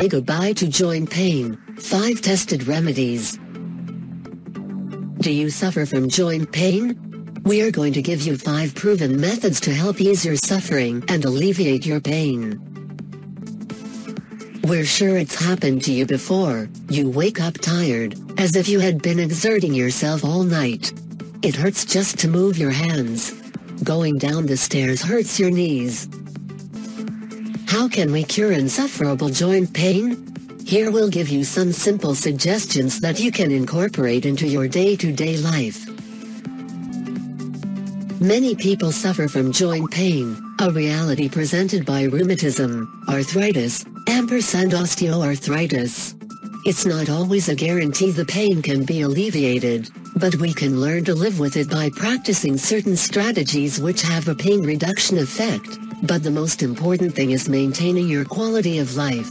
Say goodbye to joint pain. 5 tested remedies. Do you suffer from joint pain? We are going to give you 5 proven methods to help ease your suffering and alleviate your pain. We're sure it's happened to you before. You wake up tired, as if you had been exerting yourself all night. It hurts just to move your hands. Going down the stairs hurts your knees. How can we cure insufferable joint pain? Here we'll give you some simple suggestions that you can incorporate into your day-to-day life. Many people suffer from joint pain, a reality presented by rheumatism, arthritis, ampersand osteoarthritis. It's not always a guarantee the pain can be alleviated, but we can learn to live with it by practicing certain strategies which have a pain reduction effect, but the most important thing is maintaining your quality of life.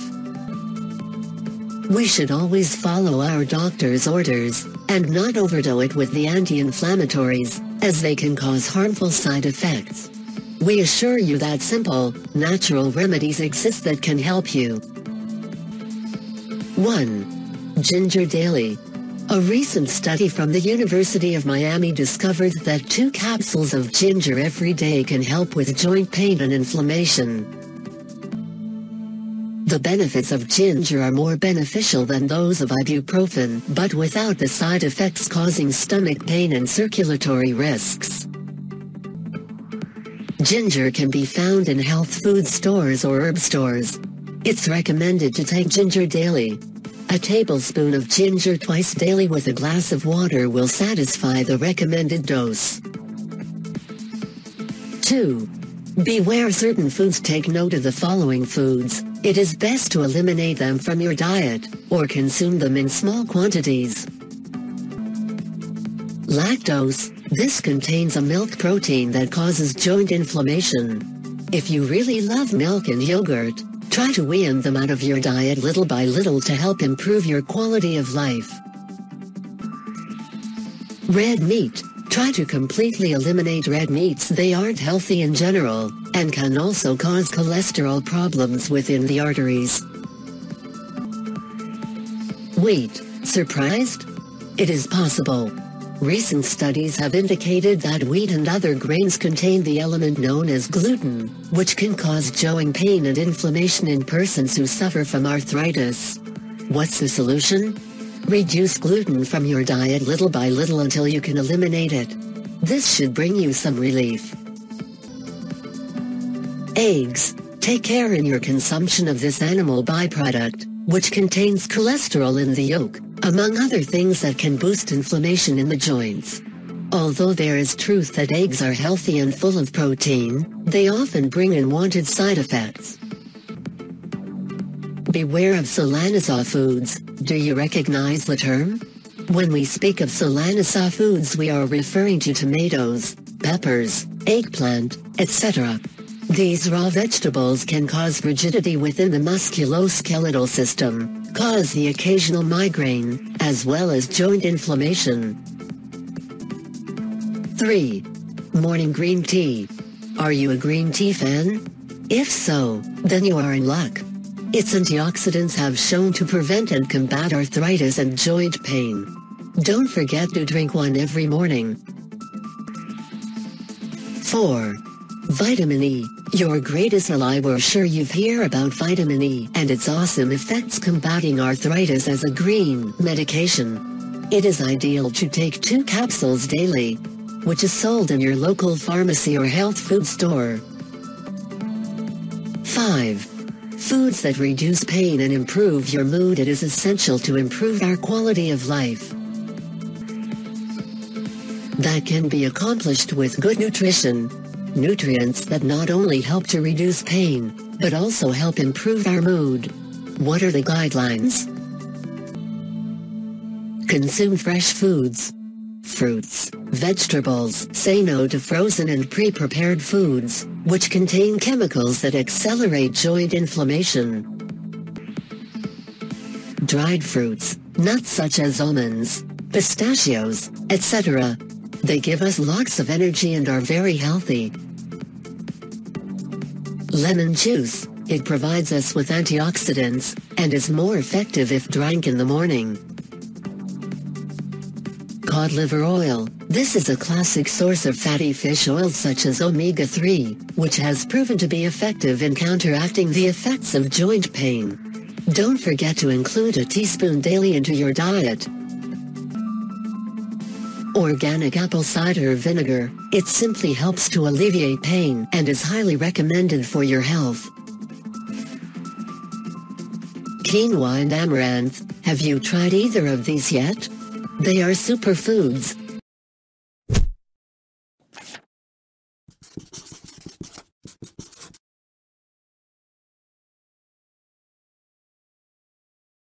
We should always follow our doctor's orders, and not overdo it with the anti-inflammatories, as they can cause harmful side effects. We assure you that simple, natural remedies exist that can help you. 1. Ginger Daily. A recent study from the University of Miami discovered that two capsules of ginger every day can help with joint pain and inflammation. The benefits of ginger are more beneficial than those of ibuprofen but without the side effects causing stomach pain and circulatory risks. Ginger can be found in health food stores or herb stores. It's recommended to take ginger daily. A tablespoon of ginger twice daily with a glass of water will satisfy the recommended dose. 2. Beware certain foods Take note of the following foods. It is best to eliminate them from your diet, or consume them in small quantities. Lactose, this contains a milk protein that causes joint inflammation. If you really love milk and yogurt, try to wean them out of your diet little by little to help improve your quality of life. Red meat, try to completely eliminate red meats they aren't healthy in general, and can also cause cholesterol problems within the arteries. Wheat, surprised? It is possible. Recent studies have indicated that wheat and other grains contain the element known as gluten, which can cause joint pain and inflammation in persons who suffer from arthritis. What's the solution? Reduce gluten from your diet little by little until you can eliminate it. This should bring you some relief. Eggs. Take care in your consumption of this animal byproduct, which contains cholesterol in the yolk, among other things that can boost inflammation in the joints. Although there is truth that eggs are healthy and full of protein, they often bring unwanted side effects. Beware of solanaceous foods, do you recognize the term? When we speak of solanaceous foods we are referring to tomatoes, peppers, eggplant, etc. These raw vegetables can cause rigidity within the musculoskeletal system, cause the occasional migraine, as well as joint inflammation. 3. Morning green tea. Are you a green tea fan? If so, then you are in luck. Its antioxidants have shown to prevent and combat arthritis and joint pain. Don't forget to drink one every morning. 4. Vitamin E. Your greatest ally we're sure you've heard about vitamin E and its awesome effects combating arthritis as a green medication. It is ideal to take two capsules daily, which is sold in your local pharmacy or health food store. 5. Foods that reduce pain and improve your mood It is essential to improve our quality of life. That can be accomplished with good nutrition, Nutrients that not only help to reduce pain, but also help improve our mood. What are the guidelines? Consume fresh foods. Fruits, vegetables. Say no to frozen and pre-prepared foods, which contain chemicals that accelerate joint inflammation. Dried fruits, nuts such as almonds, pistachios, etc. They give us lots of energy and are very healthy. Lemon juice. It provides us with antioxidants, and is more effective if drank in the morning. Cod liver oil. This is a classic source of fatty fish oils such as omega-3, which has proven to be effective in counteracting the effects of joint pain. Don't forget to include a teaspoon daily into your diet. Organic apple cider vinegar. It simply helps to alleviate pain and is highly recommended for your health. Quinoa and amaranth. Have you tried either of these yet? They are superfoods,